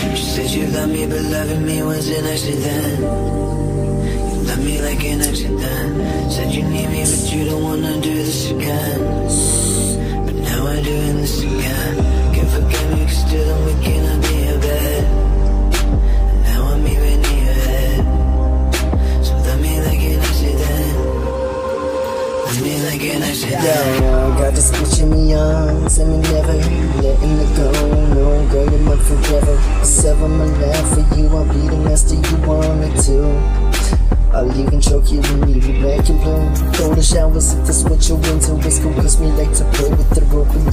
You said you love me, but loving me was an accident. You love me like an accident. Said you need me, but you don't wanna do this again. But now we're doing this again. Can't forget me, cause still I'm waking up in your bed. And now I'm even in your head. So love me like an accident. Love me like an accident. Yeah, got this bitch in me arms and me never letting it go. No, girl, you're mine forever. Sever my life for you, I'll be the master you wanted to. I'll even choke you when you be black and blue. Throw the showers if that's what you're into. It's cool cause me like to play with the rope and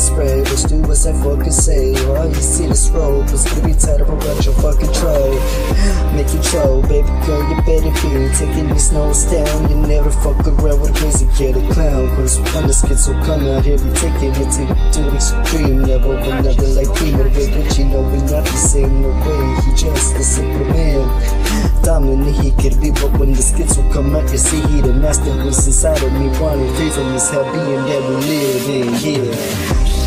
spray. Bitch, do what I fucking say. All you see this rope is gonna be tied up around your fucking throat. Make you troll, baby girl, you better be taking these notes down. You never fuck around with a crazy kid or clown. Cause when the kids will come out here, be taking it to, to the extreme level. But nothing like me, but but you know we not the same no way. He just a simple man. Dominant, he could be, but when the skits will come out, you see he the master was inside of me, wanting free from this hell being that we live in, yeah.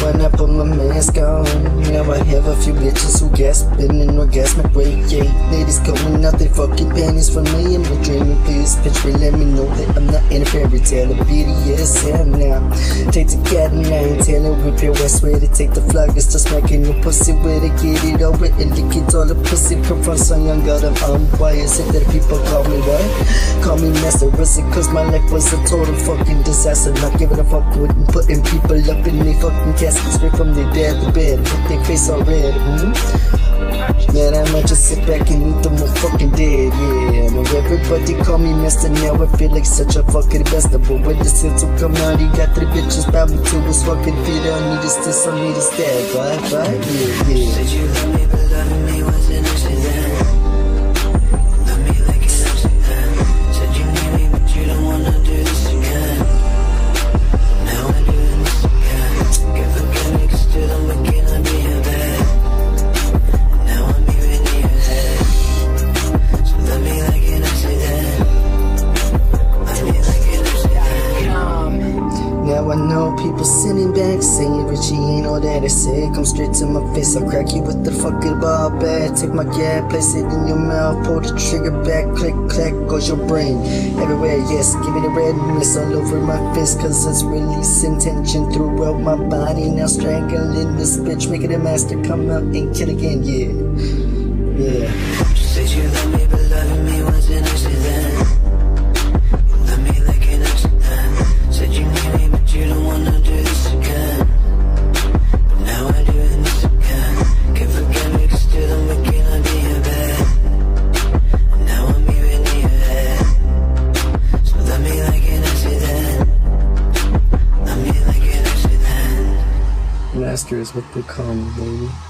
When I put my mask on, now I have a few bitches who gasping in orgasmic way. Yeah, ladies going out they fucking panties for me. I'm a dreaming, please, bitch, let me know that I'm not in a fairy tale. A BDSM now. The and nine tail and whip your ass ready. Take the flag, it's just smacking your pussy with it. Get it over and lick it all the pussy. Come from some young girl, I'm on. Why is it that people call me what? Call me master, is it cause my life was a total fucking disaster? Not giving a fuck with putting people up in they fucking caskets straight from their to bed. With their face all red, hmm? Man, I might just sit back and eat all fucking dead, yeah. Now everybody call me Mr. now I feel like such a fucking bastard. But when the sins will come out, he got three bitches me to his fucking feet. I need this, this, I need this, that, right, right, yeah, yeah. People sitting back saying Richie ain't all that I say. Come straight to my face, I'll crack you with the fucking ball bat. Take my gap, place it in your mouth, pull the trigger back, click, clack, goes your brain. Everywhere, yes, give me the redness all over my fist, cause it's releasing tension throughout my body. Now strangling this bitch, making a master come out and kill again, yeah. Yeah. Is what they me.